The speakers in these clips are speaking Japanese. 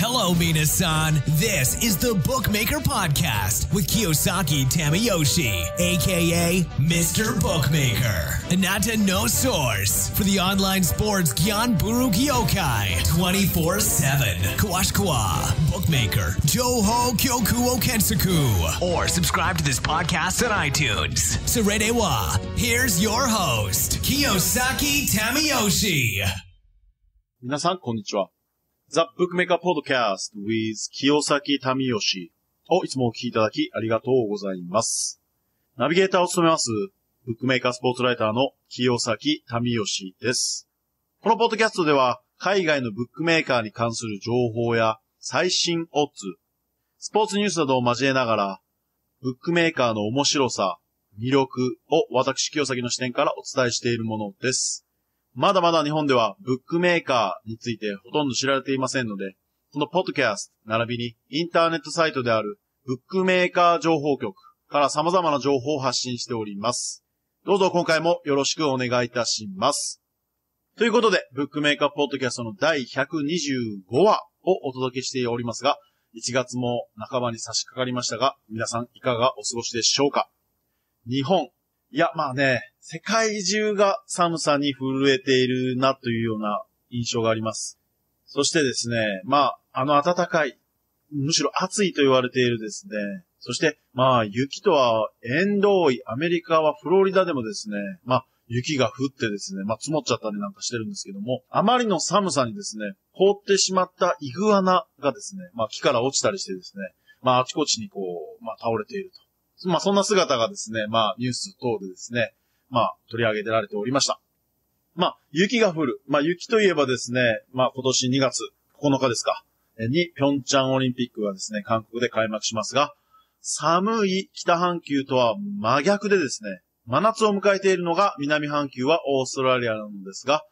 Hello, Mina-san. This is the Bookmaker Podcast with Kiyosaki Tamayoshi, aka Mr. Bookmaker. Anata no source for the online sports Gyan Buru Kyokai 24-7. Kawashikawa, Bookmaker, Joho Kyoku Kensaku. Or subscribe to this podcast on iTunes. Seredewa, here's your host, Kiyosaki Tamayoshi. 皆さん、こんにちは。 ザ・ブックメーカーポッドキャスト with 清崎民義をいつもお聞きいただきありがとうございます。ナビゲーターを務めます、ブックメーカースポーツライターの清崎民義です。このポッドキャストでは、海外のブックメーカーに関する情報や最新オッズ、スポーツニュースなどを交えながら、ブックメーカーの面白さ、魅力を私清崎の視点からお伝えしているものです。まだまだ日本ではブックメーカーについてほとんど知られていませんので、このポッドキャスト並びにインターネットサイトであるブックメーカー情報局から様々な情報を発信しております。どうぞ今回もよろしくお願いいたします。ということで、ブックメーカーポッドキャストの第125話をお届けしておりますが、1月も半ばに差し掛かりましたが、皆さんいかがお過ごしでしょうか？日本、いや、まあね、世界中が寒さに震えているなというような印象があります。そしてですね、まあ、あの暖かい、むしろ暑いと言われているですね、そして、まあ、雪とは縁遠いアメリカはフロリダでもですね、まあ、雪が降ってですね、まあ、積もっちゃったりなんかしてるんですけども、あまりの寒さにですね、凍ってしまったイグアナがですね、まあ、木から落ちたりしてですね、まあ、あちこちにこう、まあ、倒れていると。まあ、そんな姿がですね、まあ、ニュース等でですね、まあ、取り上げてられておりました。まあ、雪が降る。まあ、雪といえばですね、まあ、今年2月9日ですか、に、ピョンチャンオリンピックがですね、韓国で開幕しますが、寒い北半球とは真逆でですね、真夏を迎えているのが南半球はオーストラリアなのですが、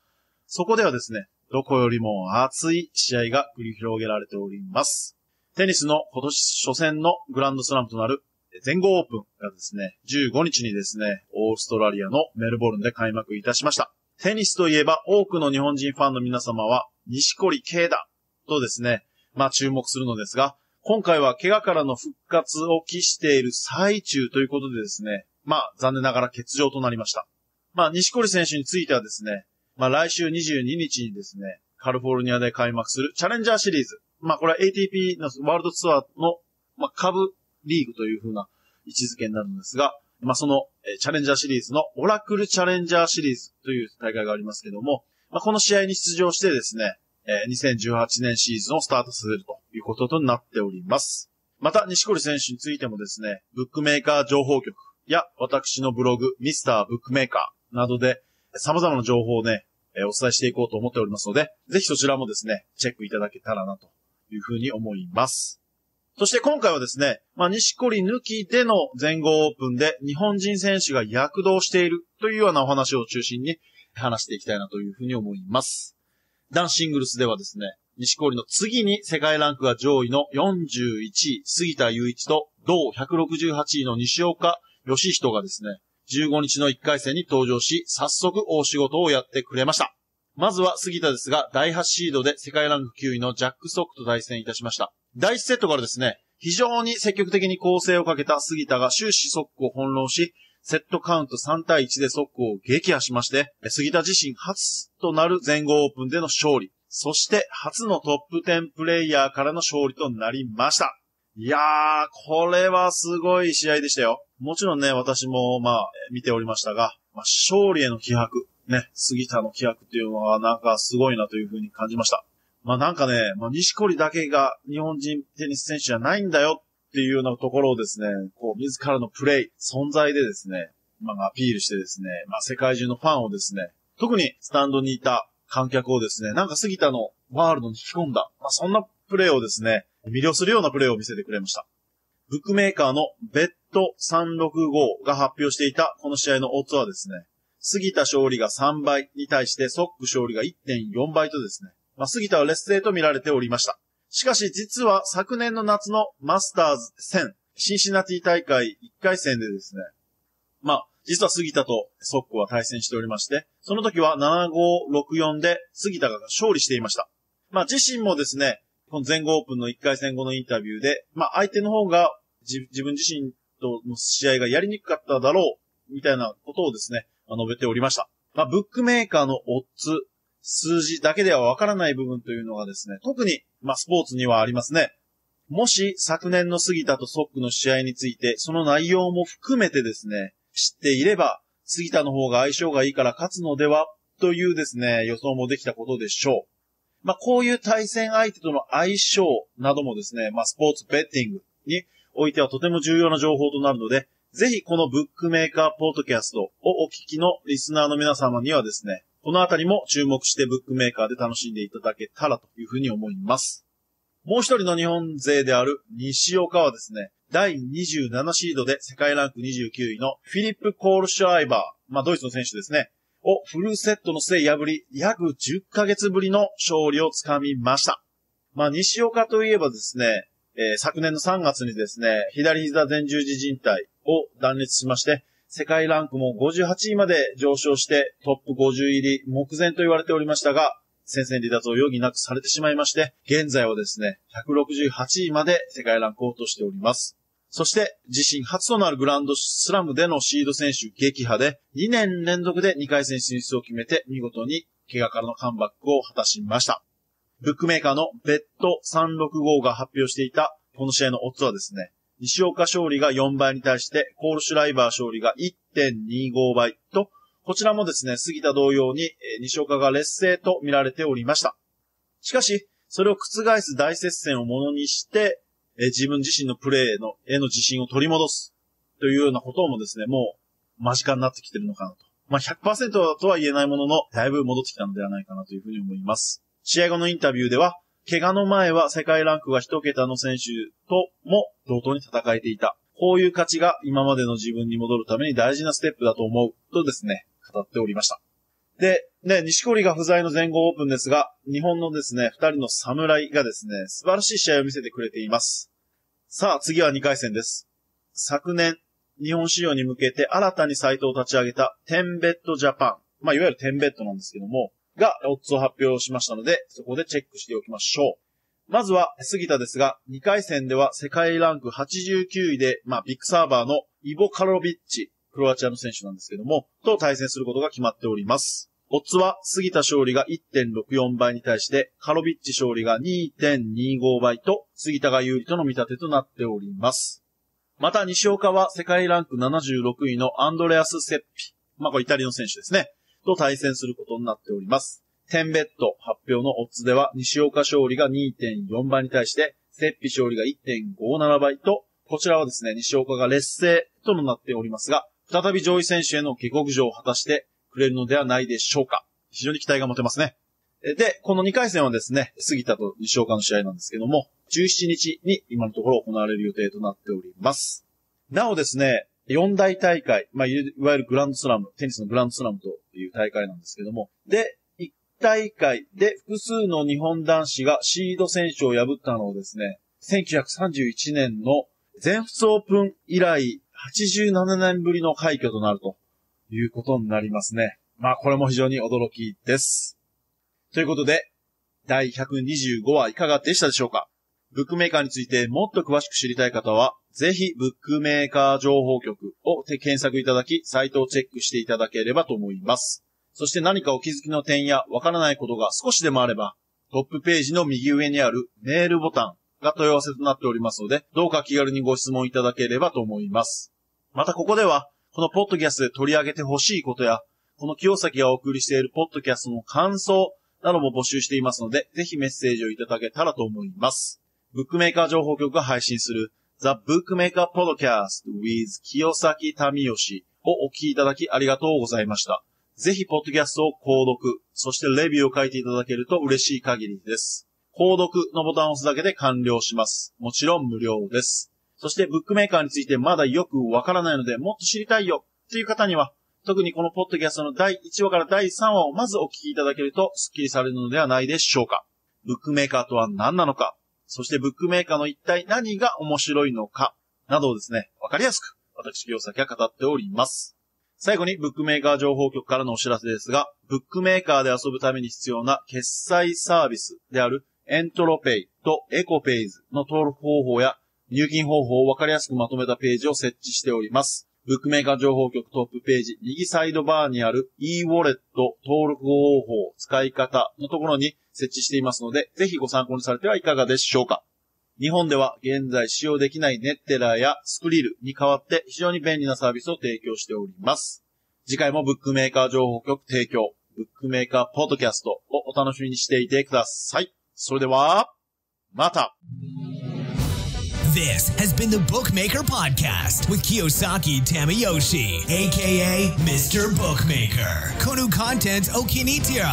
そこではですね、どこよりも熱い試合が繰り広げられております。テニスの今年初戦のグランドスラムとなる全豪オープンがですね、15日にですね、オーストラリアのメルボルンで開幕いたしました。テニスといえば多くの日本人ファンの皆様は、西堀圭だとですね、まあ注目するのですが、今回は怪我からの復活を期している最中ということでですね、まあ残念ながら欠場となりました。まあ西堀選手についてはですね、まあ来週22日にですね、カリフォルニアで開幕するチャレンジャーシリーズ。まあこれは ATP のワールドツアーの、まあ株リーグという風な位置づけになるんですが、まあ、その、えチャレンジャーシリーズのオラクルチャレンジャーシリーズという大会がありますけども、まあ、この試合に出場してですね、え2018年シーズンをスタートするということとなっております。また、西堀選手についてもですね、ブックメーカー情報局や私のブログ、ミスターブックメーカーなどで様々な情報をね、えお伝えしていこうと思っておりますので、ぜひそちらもですね、チェックいただけたらなというふうに思います。そして今回はですね、まあ、西堀抜きでの全豪オープンで日本人選手が躍動しているというようなお話を中心に話していきたいなというふうに思います。男子シングルスではですね、西堀の次に世界ランクが上位の41位、杉田雄一と同168位の西岡義人がですね、15日の1回戦に登場し、早速大仕事をやってくれました。まずは杉田ですが、第8シードで世界ランク9位のジャック・ストックと対戦いたしました。第1セットからですね、非常に積極的に攻勢をかけた杉田が終始ソックを翻弄し、セットカウント3対1でソックを撃破しまして、杉田自身初となる全豪オープンでの勝利、そして初のトップ10プレイヤーからの勝利となりました。いやー、これはすごい試合でしたよ。もちろんね、私もまあ、見ておりましたが、まあ、勝利への気迫、ね、杉田の気迫っていうのはなんかすごいなというふうに感じました。まあなんかね、まあ西堀だけが日本人テニス選手じゃないんだよっていうようなところをですね、こう自らのプレイ、存在でですね、まあアピールしてですね、まあ世界中のファンをですね、特にスタンドにいた観客をですね、なんか杉田のワールドに引き込んだ、まあそんなプレーをですね、魅了するようなプレーを見せてくれました。ブックメーカーのベッド365が発表していたこの試合のオッズはですね、杉田勝利が3倍に対してソック勝利が1.4倍とですね、まあ、杉田は劣勢と見られておりました。しかし実は昨年の夏のマスターズ1000、シンシナティ大会1回戦でですね、まあ、実は杉田とソックは対戦しておりまして、その時は7564で杉田が勝利していました。まあ自身もですね、この全豪オープンの1回戦後のインタビューで、まあ相手の方が自分自身との試合がやりにくかっただろう、みたいなことをですね、述べておりました。まあブックメーカーのオッズ、数字だけではわからない部分というのがですね、特に、まあスポーツにはありますね。もし昨年の杉田とソックの試合について、その内容も含めてですね、知っていれば、杉田の方が相性がいいから勝つのでは、というですね、予想もできたことでしょう。まあ、こういう対戦相手との相性などもですね、まあ、スポーツベッティングにおいてはとても重要な情報となるので、ぜひこのブックメーカーポッドキャストをお聞きのリスナーの皆様にはですね、このあたりも注目してブックメーカーで楽しんでいただけたらというふうに思います。もう一人の日本勢である西岡はですね、第27シードで世界ランク29位のフィリップ・コールシュアイバー、まあドイツの選手ですね、をフルセットの末破り、約10ヶ月ぶりの勝利をつかみました。まあ西岡といえばですね、えー、昨年の3月にですね、左膝前十字靭帯を断裂しまして、世界ランクも58位まで上昇してトップ50入り目前と言われておりましたが、戦線離脱を余儀なくされてしまいまして、現在はですね、168位まで世界ランクを落としております。そして自身初となるグランドスラムでのシード選手撃破で2年連続で2回戦進出を決めて見事に怪我からのカムバックを果たしました。ブックメーカーのベッド365が発表していたこの試合のオッズはですね、西岡勝利が4倍に対してコールシュライバー勝利が1.25倍と、こちらもですね、杉田同様に西岡が劣勢と見られておりました。しかし、それを覆す大接戦をものにして、え自分自身のプレーの、への自信を取り戻すというようなこともですね、もう間近になってきてるのかなと。まあ、100%とは言えないものの、だいぶ戻ってきたのではないかなというふうに思います。試合後のインタビューでは、怪我の前は世界ランクが一桁の選手とも同等に戦えていた。こういう価値が今までの自分に戻るために大事なステップだと思うとですね、語っておりました。で、ね、西堀が不在の全豪オープンですが、日本のですね、二人の侍がですね、素晴らしい試合を見せてくれています。さあ、次は2回戦です。昨年、日本市場に向けて新たにサイトを立ち上げた、10Bet Japan。まあ、いわゆるテンベットなんですけども、が、オッズを発表しましたので、そこでチェックしておきましょう。まずは、杉田ですが、2回戦では世界ランク89位で、まあ、ビッグサーバーのイボ・カロビッチ、クロアチアの選手なんですけども、と対戦することが決まっております。オッズは、杉田勝利が1.64倍に対して、カロビッチ勝利が2.25倍と、杉田が有利との見立てとなっております。また、西岡は世界ランク76位のアンドレアス・セッピ。まあ、これイタリアの選手ですね。と対戦することになっております。テンベッド発表のオッズでは、西岡勝利が2.4倍に対して、セッピ勝利が1.57倍と、こちらはですね、西岡が劣勢となっておりますが、再び上位選手への下克上を果たしてくれるのではないでしょうか。非常に期待が持てますね。で、この2回戦はですね、杉田と西岡の試合なんですけども、17日に今のところ行われる予定となっております。なおですね、四大大会、まあ、いわゆるグランドスラム、テニスのグランドスラムという大会なんですけども、で、1大会で複数の日本男子がシード選手を破ったのをですね、1931年の全仏オープン以来87年ぶりの快挙となるということになりますね。まあこれも非常に驚きです。ということで、第125話いかがでしたでしょうか？ブックメーカーについてもっと詳しく知りたい方は、ぜひ、ブックメーカー情報局を検索いただき、サイトをチェックしていただければと思います。そして何かお気づきの点やわからないことが少しでもあれば、トップページの右上にあるメールボタンが問い合わせとなっておりますので、どうか気軽にご質問いただければと思います。またここでは、このポッドキャストで取り上げてほしいことや、この清崎がお送りしているポッドキャストの感想なども募集していますので、ぜひメッセージをいただけたらと思います。ブックメーカー情報局が配信する The Bookmaker Podcast with 清崎民吉をお聞きいただきありがとうございました。ぜひ、ポッドキャストを購読、そしてレビューを書いていただけると嬉しい限りです。購読のボタンを押すだけで完了します。もちろん無料です。そしてブックメーカーについてまだよくわからないのでもっと知りたいよっていう方には、特にこのポッドキャストの第1話から第3話をまずお聞きいただけるとスッキリされるのではないでしょうか。ブックメーカーとは何なのか、そしてブックメーカーの一体何が面白いのか、などをですね、わかりやすく、私、清崎は語っております。最後に、ブックメーカー情報局からのお知らせですが、ブックメーカーで遊ぶために必要な決済サービスであるエントロペイとエコペイズの登録方法や入金方法をわかりやすくまとめたページを設置しております。ブックメーカー情報局トップページ、右サイドバーにある e ウォレット登録方法、使い方のところに設置していますので、ぜひご参考にされてはいかがでしょうか。日本では現在使用できないネッテラーやスクリルに代わって非常に便利なサービスを提供しております。次回もブックメーカー情報局提供、ブックメーカーポッドキャストをお楽しみにしていてください。それでは、また This has been the Bookmaker Podcast with Kiyosaki Tamayoshi, aka Mr. Bookmaker. Konu content okinitira.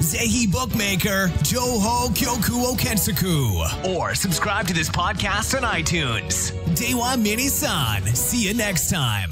Zehi Bookmaker, Joho Kyoku o Kensaku. Or subscribe to this podcast on iTunes. Dewa Mini-san. See you next time.